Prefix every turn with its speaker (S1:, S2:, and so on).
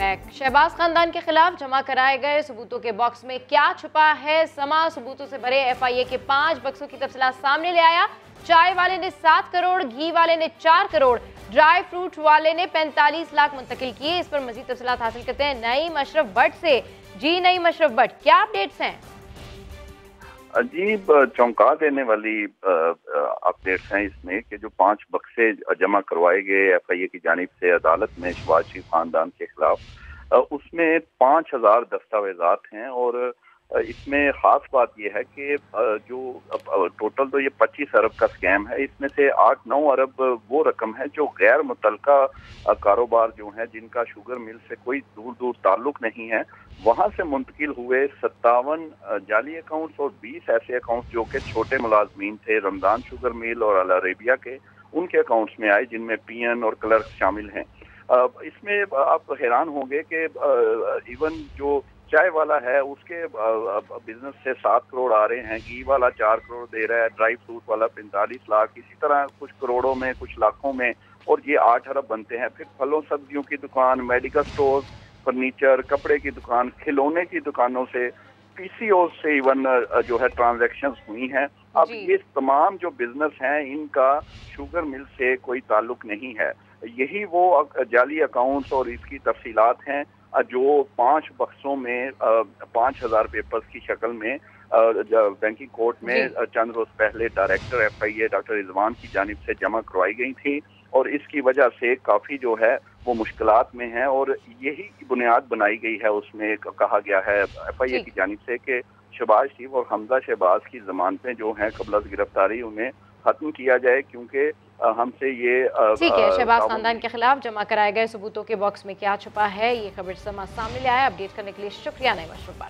S1: Back Shahbaz खानदान के खिलाफ जमा कराए गए सबूतों के बॉक्स में क्या छुपा है? समा सबूतों से भरे एफआईए के पाँच बक्सों की तफसला सामने ले आया। चाय वाले ने सात करोड़, घी वाले ने चार करोड़ ड्राई फ्रूट वाले ने पैंतालीस लाख मुंतकिल किए। इस पर मजीद तफसलात हासिल करते हैं नईम अशरफ भट्ट से। जी नईम अशरफ भट्ट, क्या अपडेट्स हैं?
S2: अजीब चौंका देने वाली अपडेट्स हैं इसमें कि जो पाँच बक्से जमा करवाए गए एफ़ आई ए की जानब से अदालत में शिवाजी खानदान के खिलाफ उसमें पाँच हज़ार दस्तावेजात हैं और इसमें खास बात यह है कि जो टोटल तो ये 25 अरब का स्कैम है, इसमें से 8-9 अरब वो रकम है जो गैर मुतल कारोबार जो है, जिनका शुगर मिल से कोई दूर दूर ताल्लुक नहीं है, वहाँ से मुंतकिल हुए सत्तावन जाली अकाउंट्स और 20 ऐसे अकाउंट्स जो कि छोटे मुलाजमीन थे, रमज़ान शुगर मिल और अल अरेबिया के, उनके अकाउंट्स में आए, जिनमें पीएन और क्लर्क शामिल हैं। इसमें आप हैरान होंगे कि इवन जो चाय वाला है उसके बिज़नेस से सात करोड़ आ रहे हैं घी वाला चार करोड़ दे रहा है ड्राई फ्रूट वाला पैंतालीस लाख इसी तरह कुछ करोड़ों में कुछ लाखों में और ये आठ अरब बनते हैं। फिर फलों सब्जियों की दुकान मेडिकल स्टोर फर्नीचर कपड़े की दुकान खिलौने की दुकानों से पीसीओ से इवन जो है ट्रांजेक्शन हुई हैं। अब ये तमाम जो बिज़नेस हैं इनका शुगर मिल से कोई ताल्लुक नहीं है। यही वो जाली अकाउंट्स और इसकी तफसीलात हैं। जो पाँच बक्सों में पाँच हज़ार पेपर्स की शक्ल में बैंकिंग कोर्ट में चंद रोज पहले director F I A doctor Rizwan की जानब से जमा करवाई गई थी और इसकी वजह से काफ़ी जो है वो मुश्किल में है और यही बुनियाद बनाई गई है उसमें कहा गया है एफ़ आई ए की जानब से कि शहबाज शरीफ और हमजा शहबाज की जमानतें जो हैं कबल गिरफ्तारी उन्हें खत्म किया जाए क्योंकि हमसे ये
S1: ठीक है शहबाज खानदान के खिलाफ जमा कराए गए सबूतों के बॉक्स में क्या छुपा है ये खबर समाज सामने ले आया अपडेट करने के लिए शुक्रिया नहीं मशरूबात